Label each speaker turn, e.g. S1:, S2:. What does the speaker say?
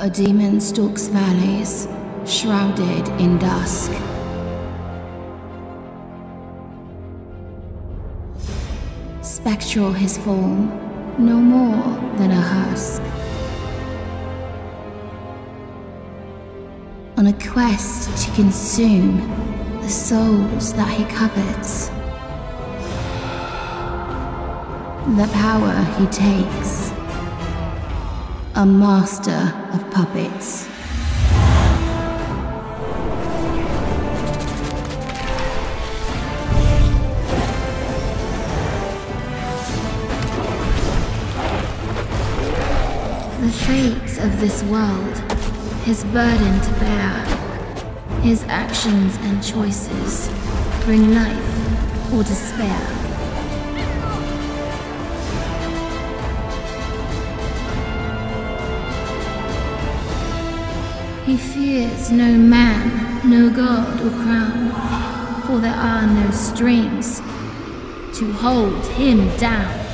S1: A demon stalks valleys, shrouded in dusk. Spectral his form, no more than a husk. On a quest to consume the souls that he covets. The power he takes. A master of puppets. The fate of this world, his burden to bear, his actions and choices bring life or despair. He fears no man, no god or crown, for there are no strings to hold him down.